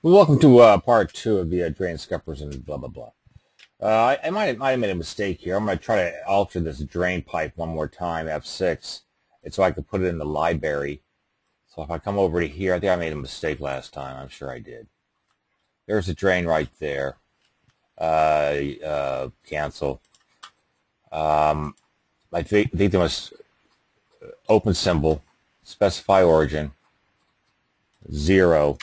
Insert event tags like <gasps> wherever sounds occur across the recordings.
Welcome to uh, part two of the uh, drain scuppers and blah, blah, blah. Uh, I, I, might, have, might have made a mistake here. I'm going to try to alter this drain pipe one more time, F6, and so I can put it in the library. So if I come over to here, I think I made a mistake last time. I'm sure I did. There's a drain right there. Uh, uh, cancel. Um, I think, think there was open symbol, specify origin, zero,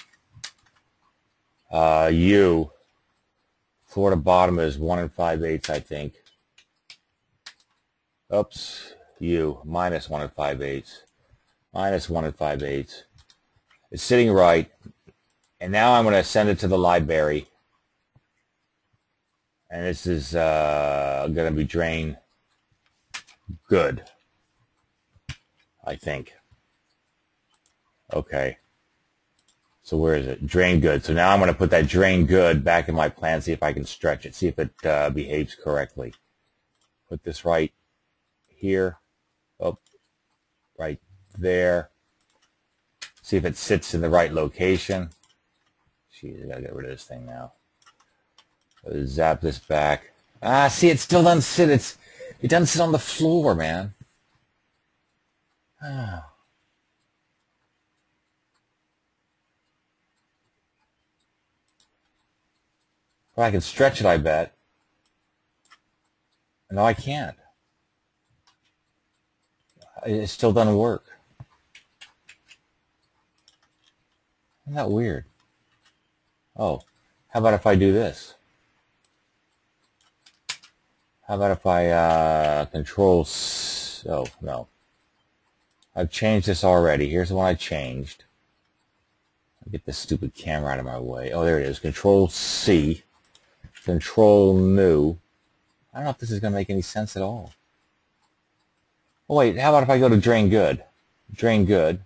uh, U, floor to bottom is 1 and 5 eighths, I think. Oops, U, minus 1 and 5 eighths. Minus 1 and 5 eighths. It's sitting right. And now I'm going to send it to the library. And this is uh, going to be drain good. I think. Okay. So where is it? Drain good. So now I'm going to put that drain good back in my plan, see if I can stretch it, see if it uh, behaves correctly. Put this right here. Oh, right there. See if it sits in the right location. Jeez, I gotta get rid of this thing now. Zap this back. Ah, see, it still doesn't sit. It's it doesn't sit on the floor, man. Ah. Well, I can stretch it, I bet. No, I can't. It still doesn't work. Isn't that weird? Oh, how about if I do this? How about if I uh, control... oh, no. I've changed this already. Here's the one I changed. Get this stupid camera out of my way. Oh, there it is. Control C. Control new. I don't know if this is going to make any sense at all. Oh, wait, how about if I go to drain good? Drain good.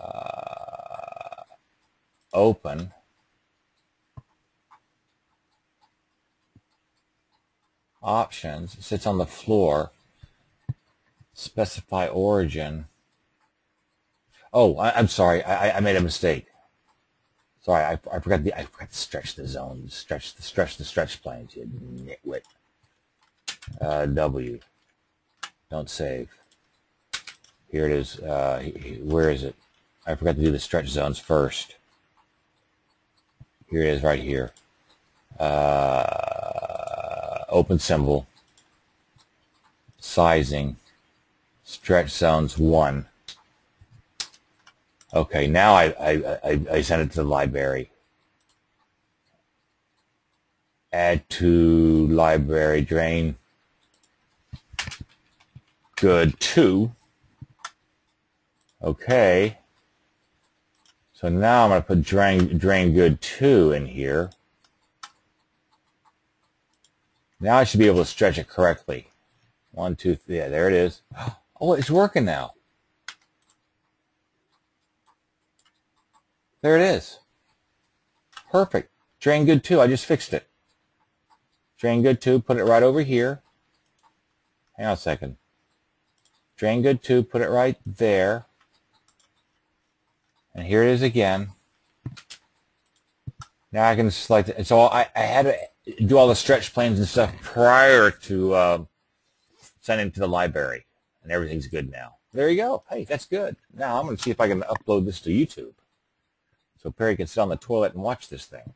Uh, open. Options. It sits on the floor. Specify origin. Oh, I, am sorry. I, I made a mistake. Sorry, I, I forgot the I forgot to stretch the zone, stretch the stretch the stretch planes. You nitwit. Uh, w. Don't save. Here it is. Uh, where is it? I forgot to do the stretch zones first. Here it is, right here. Uh, open symbol. Sizing. Stretch zones one. Okay, now I, I, I, I send it to the library. Add to library drain. Good, two. Okay. So now I'm going to put drain, drain good two in here. Now I should be able to stretch it correctly. One, two, three. Yeah, there it is. <gasps> Oh, it's working now. There it is. Perfect. Drain good too. I just fixed it. Drain good too. Put it right over here. Hang on a second. Drain good too. Put it right there. And here it is again. Now I can select it. So I, I had to do all the stretch planes and stuff prior to uh, sending to the library. And everything's good now. There you go. Hey, that's good. Now I'm going to see if I can upload this to YouTube so Perry can sit on the toilet and watch this thing.